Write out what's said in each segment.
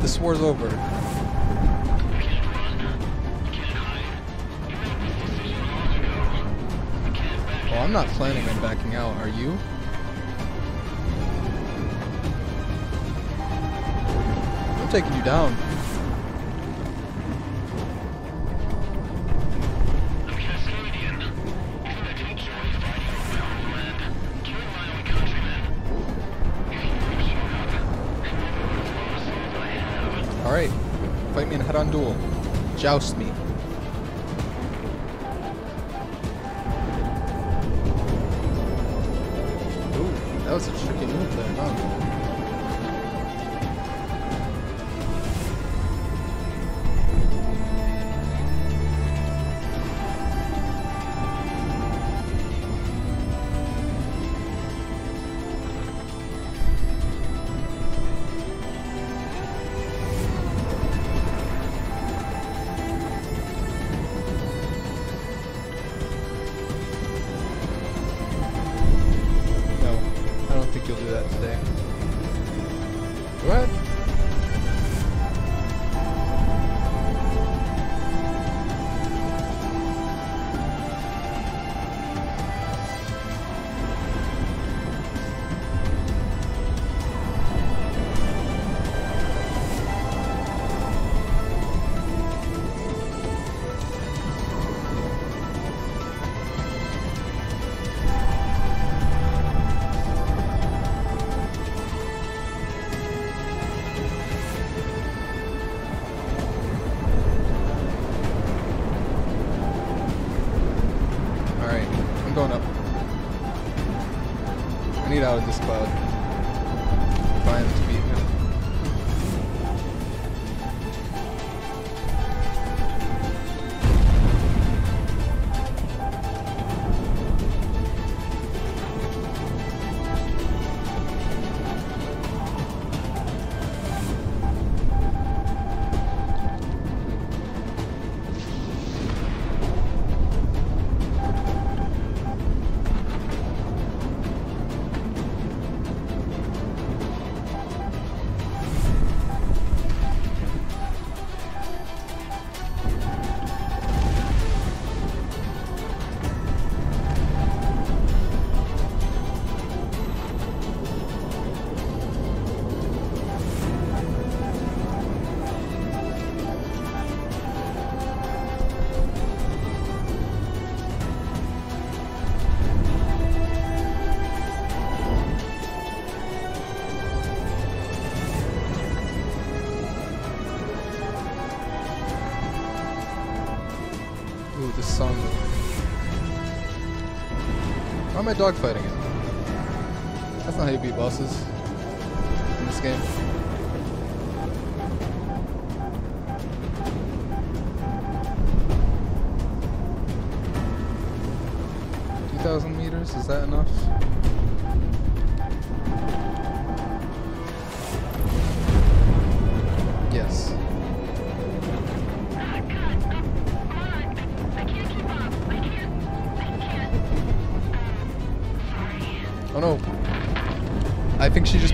This war's over. Well, I'm not planning on backing out, are you? I'm taking you down. Gondul. Joust me. dog dogfighting it? That's not how you beat bosses in this game. Two thousand meters, is that enough?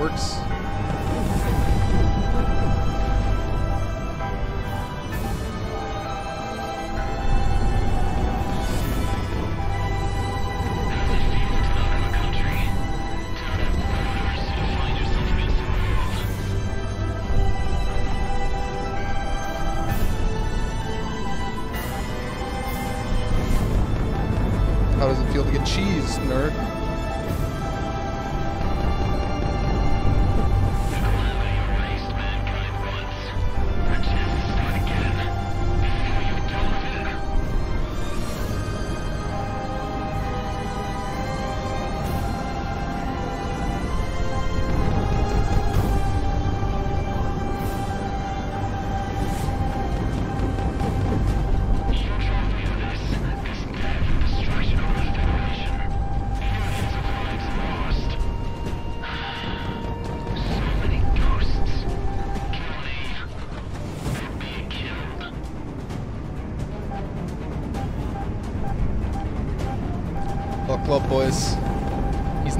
Works.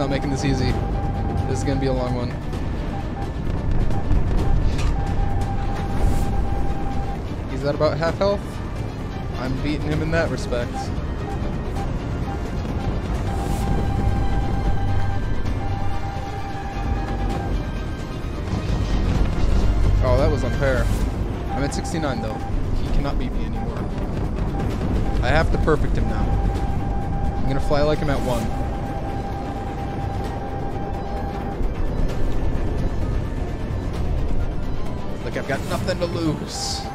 Not making this easy. This is gonna be a long one. He's at about half health. I'm beating him in that respect. Oh, that was unfair. I'm at 69 though. He cannot beat me anymore. I have to perfect him now. I'm gonna fly like I'm at one. Got nothing to lose.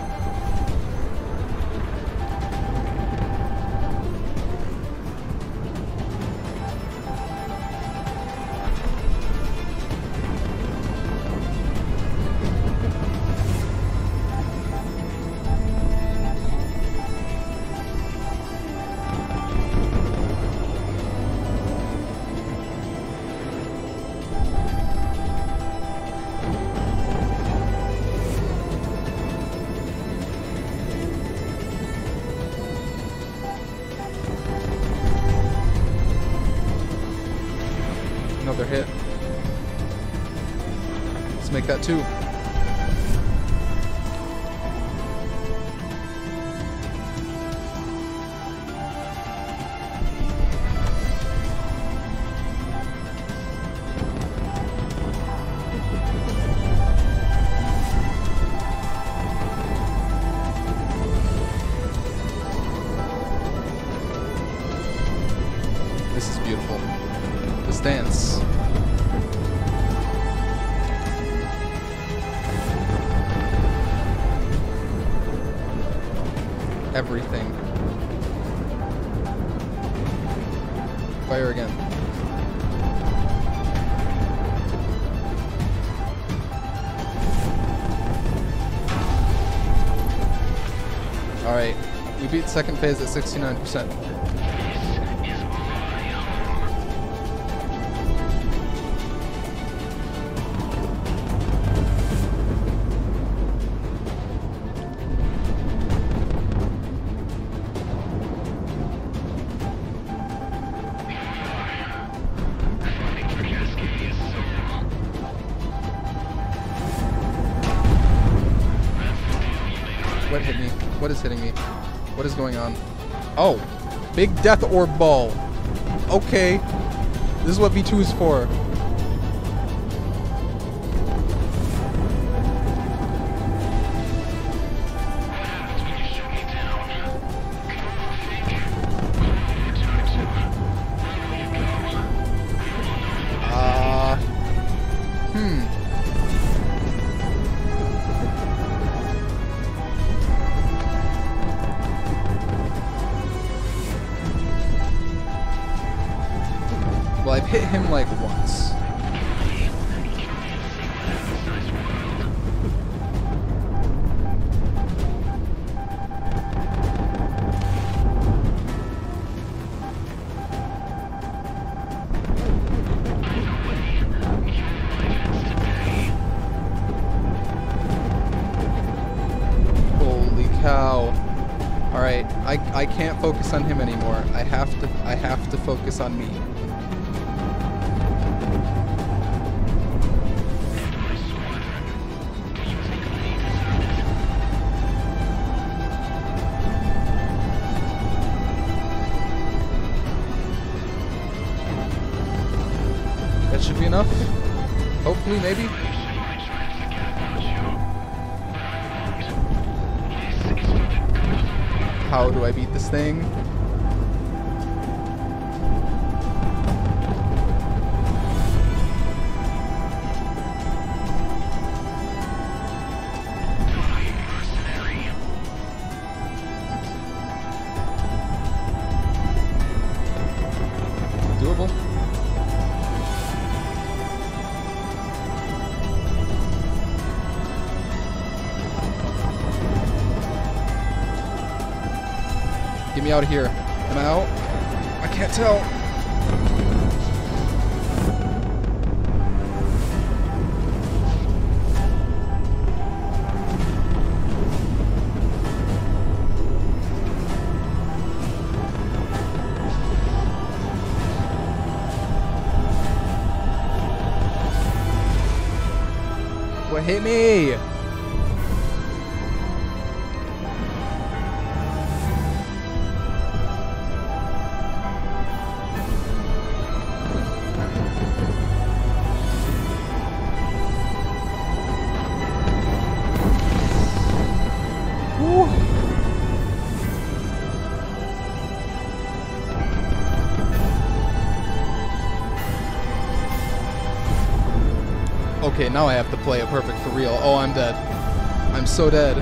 Another hit. Let's make that two. Second phase at 69%. Fighting for Cascadia's soul. What hit me? What is hitting me? What is going on? Oh, big death orb ball. Okay, this is what V2 is for. Maybe. Me out of here. Am I out? I can't tell. Hit me? Okay, now I have to play it perfect for real. Oh, I'm dead. I'm so dead.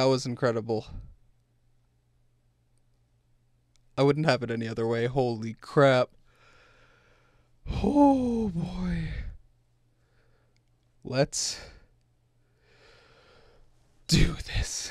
That was incredible. I wouldn't have it any other way. Holy crap. Oh boy. Let's do this.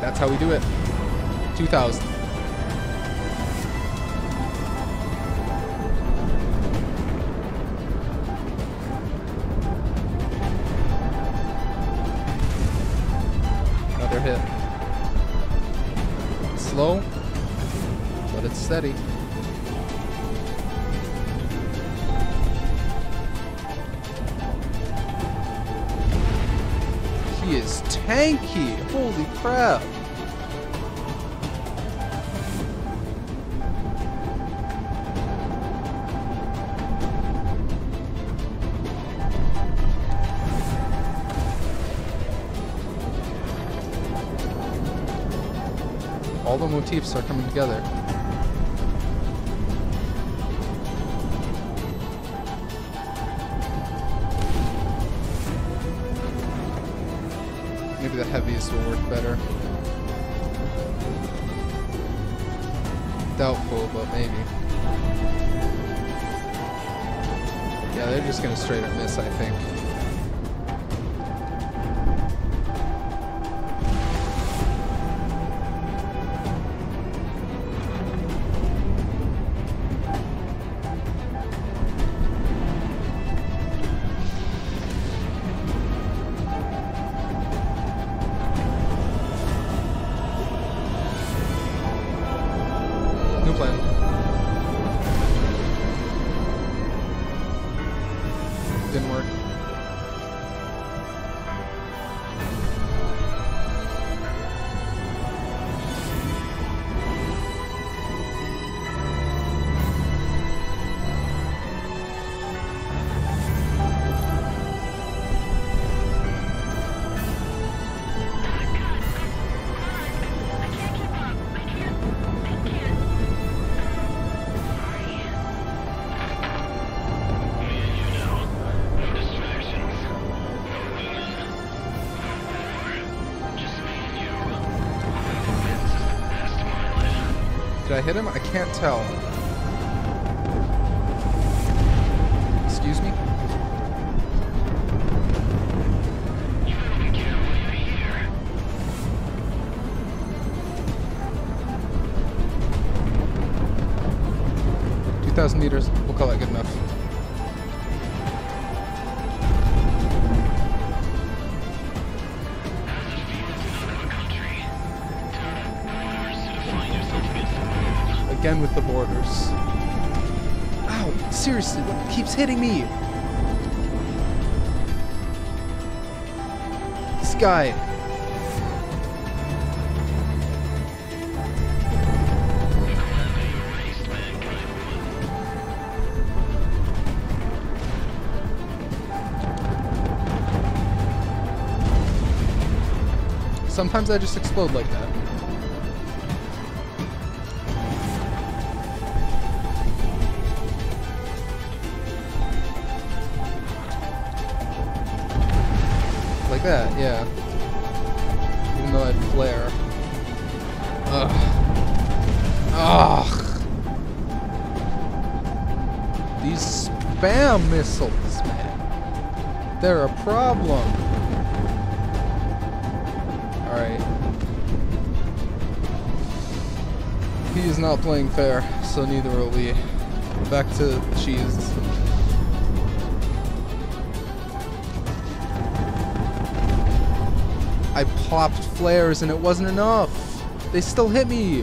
That's how we do it. 2,000. Motifs are coming together. Maybe the heaviest will work better. Doubtful, but maybe. Yeah, they're just gonna straight up miss, I think. Can't tell. Excuse me? Two thousand meters. Again with the borders. Ow! Seriously, what keeps hitting me? This guy. Sometimes I just explode like that. Spam missiles, man. They're a problem. Alright. He is not playing fair, so neither will we. Back to cheese. I popped flares and it wasn't enough. They still hit me.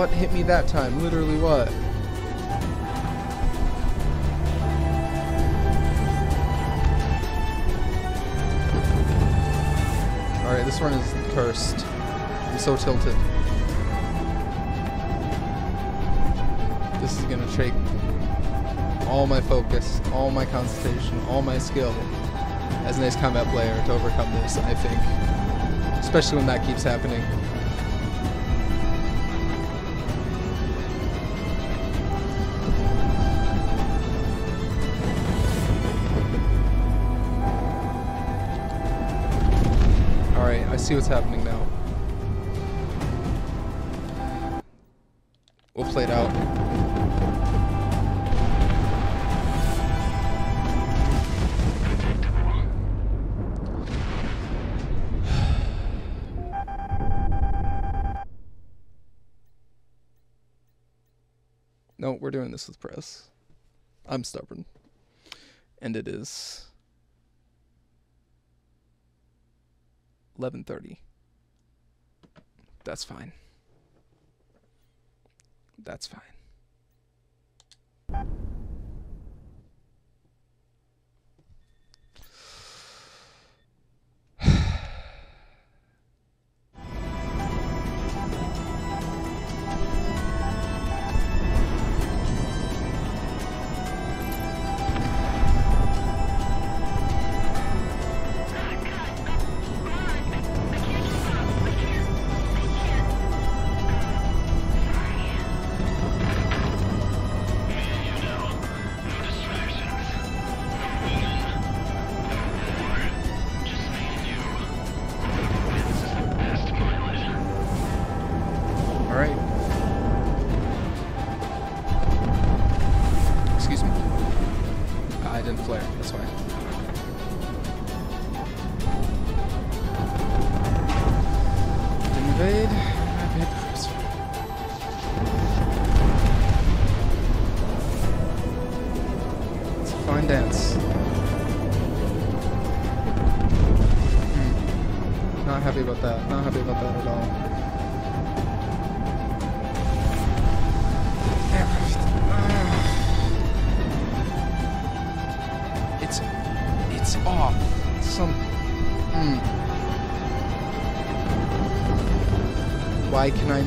What hit me that time? Literally what? Alright, this run is cursed. I'm so tilted. This is gonna take all my focus, all my concentration, all my skill as an ace combat player to overcome this, I think. Especially when that keeps happening. See what's happening now. We'll play it out. No, we're doing this with press. I'm stubborn. And it is 11:30. That's fine. That's fine.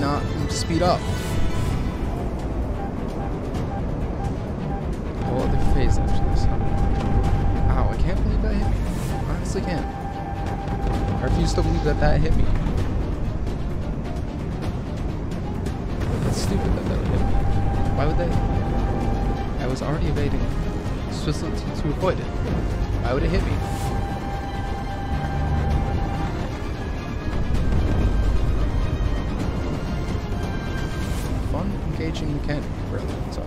Not speed up? Whole other phase after this. Ow! I can't believe that hit me. I honestly can't. I refuse to believe that that hit me. That's stupid that that hit me. Why would they? I was already evading. To, to avoid it. Why would it hit me? Fun, engaging mechanic, really. That's all.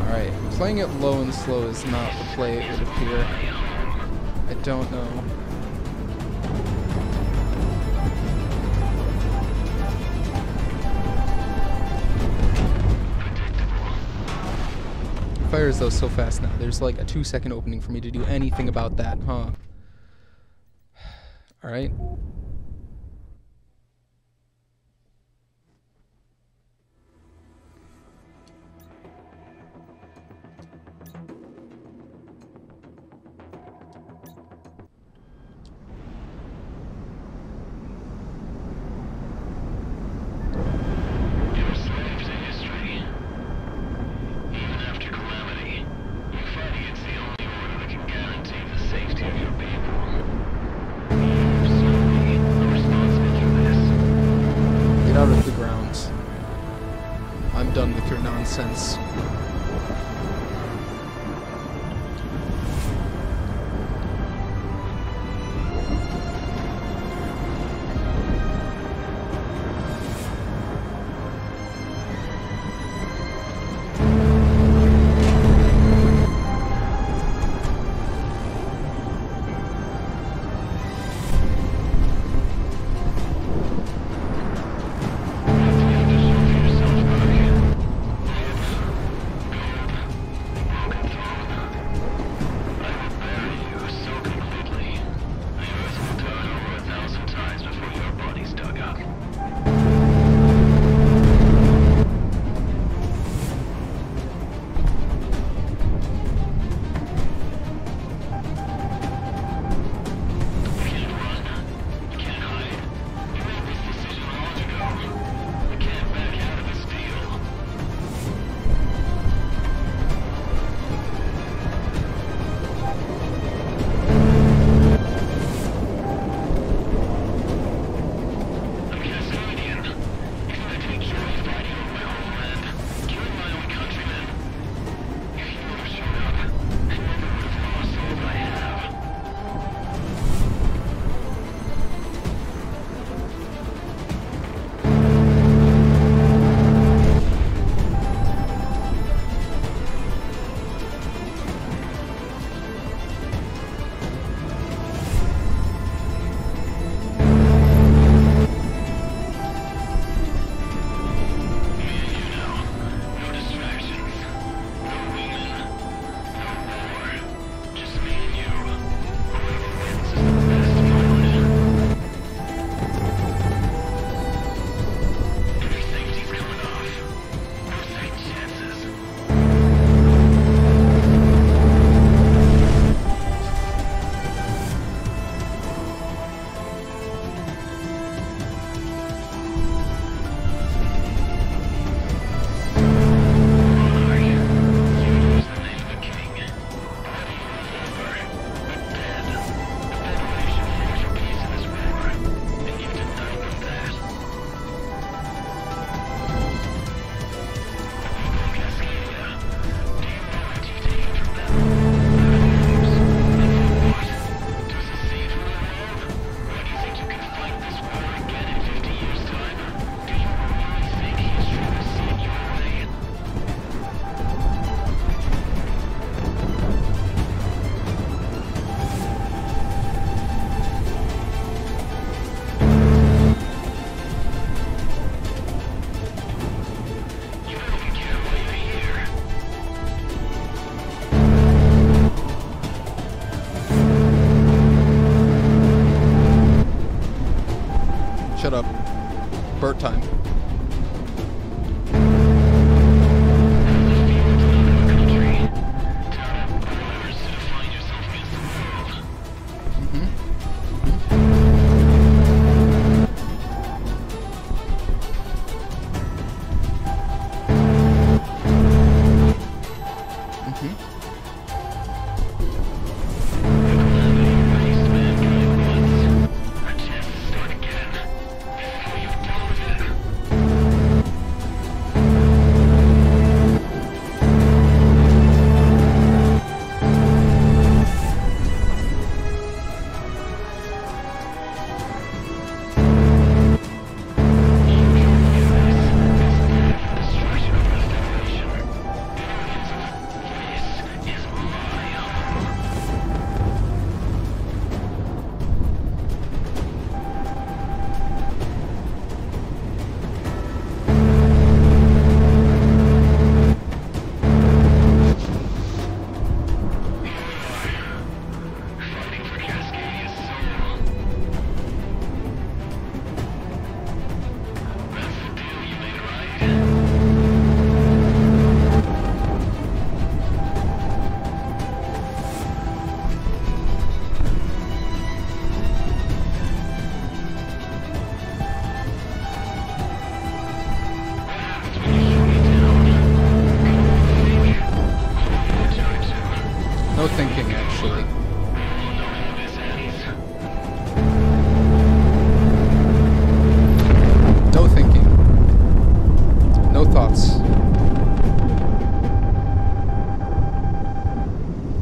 Alright, playing it low and slow is not the play it would appear. I don't know. Fires though so fast now. There's like a two second opening for me to do anything about that, huh? Alright.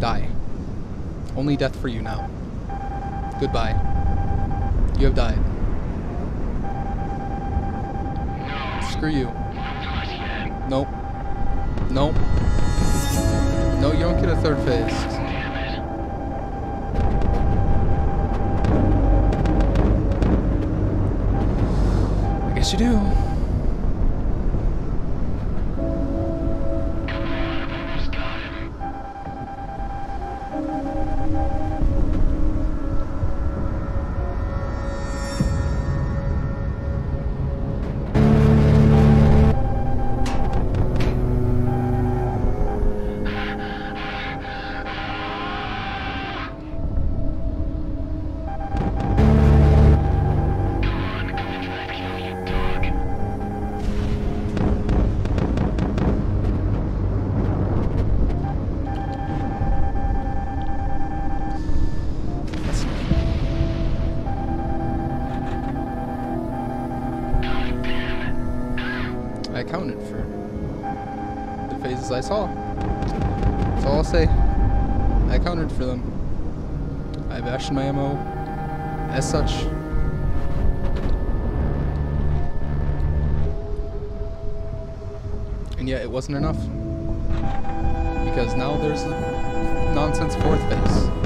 Die. Only death for you now. Goodbye. You have died. Screw you. Nope. Nope. No, you don't get a third phase. I guess you do. Say. I accounted for them. I bashed my ammo as such. And yet it wasn't enough. Because now there's nonsense fourth phase.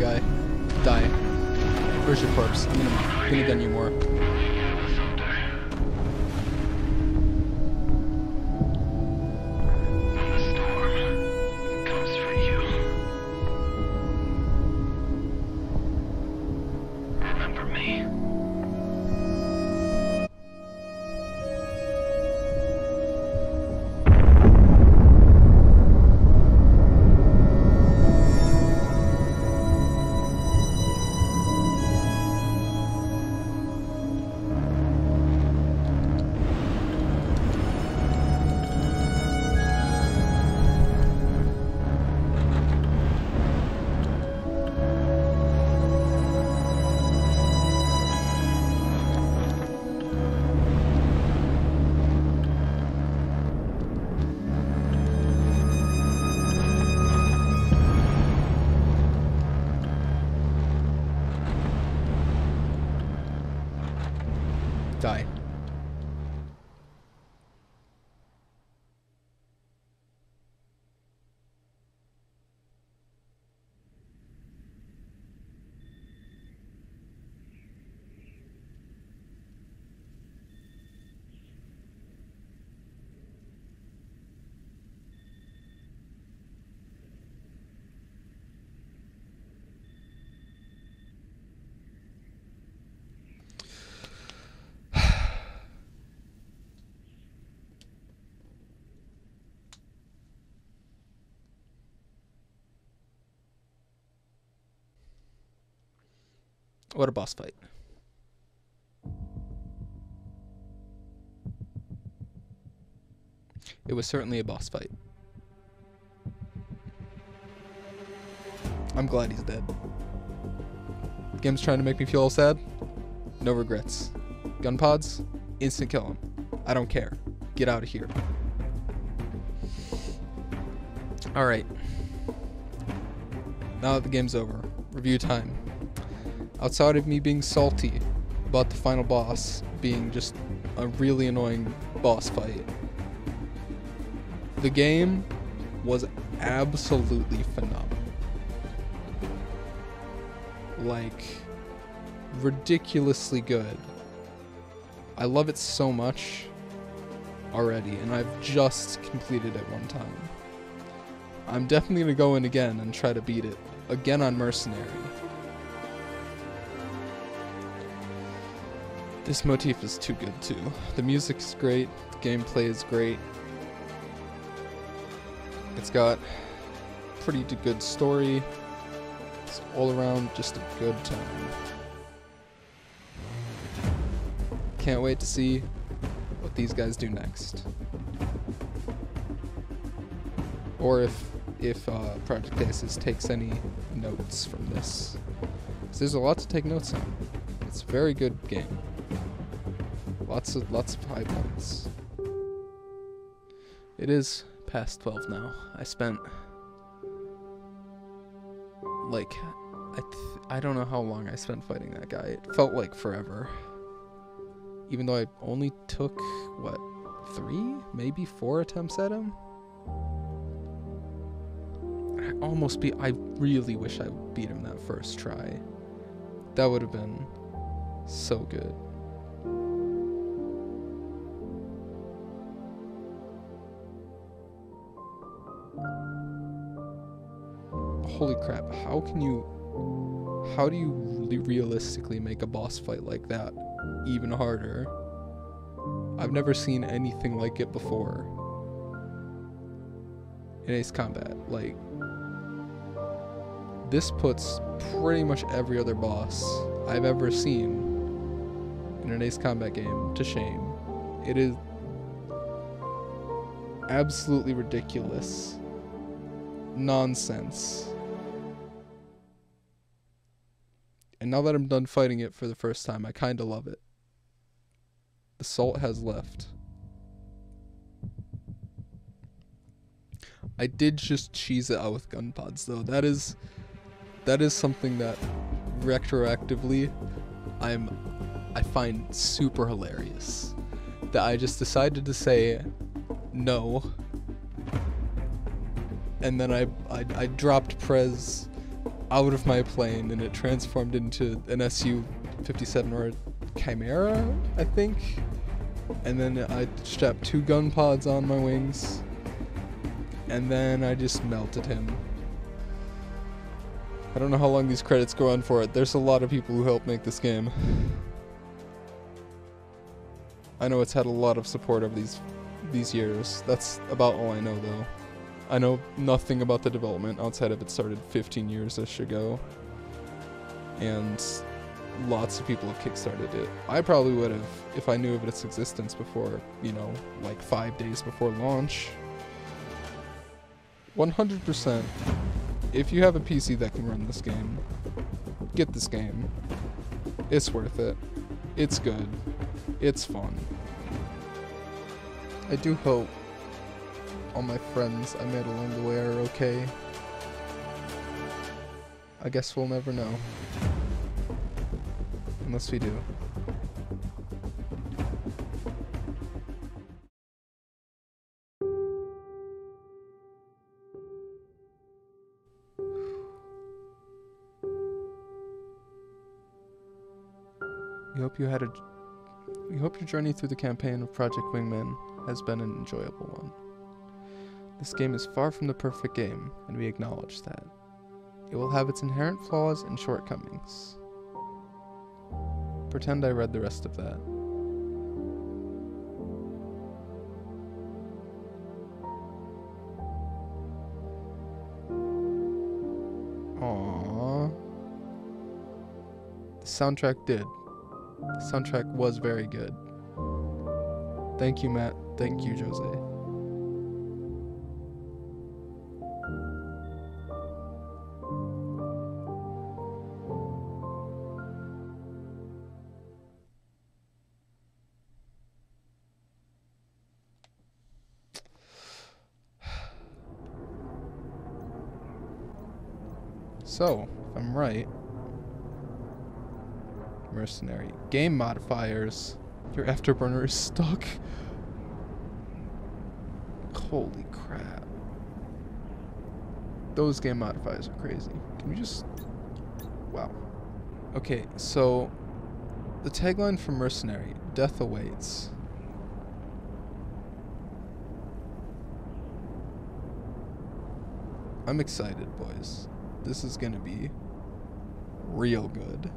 Guy. Die. Where's your corpse? I'm gonna, gonna gun you more. What a boss fight. It was certainly a boss fight. I'm glad he's dead. Game's trying to make me feel all sad. No regrets. Gun pods, instant kill him. I don't care. Get out of here. Alright. Now that the game's over, review time. Outside of me being salty about the final boss being just a really annoying boss fight, the game was absolutely phenomenal. Like, ridiculously good. I love it so much already, and I've just completed it one time. I'm definitely gonna go in again and try to beat it. Again on Mercenary. This motif is too good too. The music's great, the gameplay is great. It's got pretty good story. It's all around just a good time. Can't wait to see what these guys do next. Or if if uh, Project Aces takes any notes from this. there's a lot to take notes on. It's a very good game. Lots of lots of high points. It is past 12 now. I spent like I I don't know how long I spent fighting that guy. It felt like forever. Even though I only took what 3, maybe 4 attempts at him. I almost beat I really wish I beat him that first try. That would have been so good. Holy crap, how can you how do you realistically make a boss fight like that even harder? I've never seen anything like it before. In Ace Combat, like this puts pretty much every other boss I've ever seen in an Ace Combat game to shame. It is absolutely ridiculous. Nonsense. Now that I'm done fighting it for the first time, I kinda love it. The salt has left. I did just cheese it out with gun pods though. That is that is something that retroactively I'm I find super hilarious. That I just decided to say no. And then I I, I dropped Prez out of my plane and it transformed into an SU 57 or a Chimera, I think. And then I strapped two gun pods on my wings. And then I just melted him. I don't know how long these credits go on for it. There's a lot of people who helped make this game. I know it's had a lot of support over these these years. That's about all I know though. I know nothing about the development outside of it started 15 years ago. And lots of people have kickstarted it. I probably would have if I knew of its existence before, you know, like 5 days before launch. 100% if you have a PC that can run this game, get this game. It's worth it. It's good. It's fun. I do hope all my friends I met along the way are okay. I guess we'll never know. Unless we do. We hope you had a. We hope your journey through the campaign of Project Wingman has been an enjoyable one. This game is far from the perfect game, and we acknowledge that. It will have its inherent flaws and shortcomings. Pretend I read the rest of that. Aww. The soundtrack did. The soundtrack was very good. Thank you, Matt. Thank you, Jose. So, if I'm right, mercenary game modifiers, your afterburner is stuck. Holy crap. Those game modifiers are crazy. Can you just. Wow. Okay, so the tagline for Mercenary Death Awaits. I'm excited, boys. This is gonna be real good.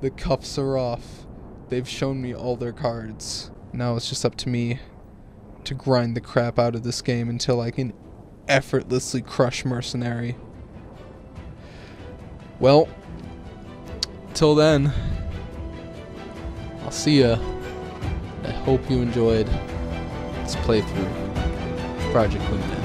The cuffs are off. They've shown me all their cards. Now it's just up to me to grind the crap out of this game until I can effortlessly crush Mercenary. Well, till then, I'll see ya. I hope you enjoyed this playthrough Project Wingman.